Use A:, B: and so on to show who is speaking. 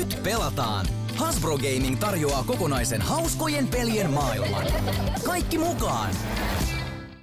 A: Nyt pelataan! Hasbro Gaming tarjoaa kokonaisen hauskojen pelien maailman. Kaikki mukaan!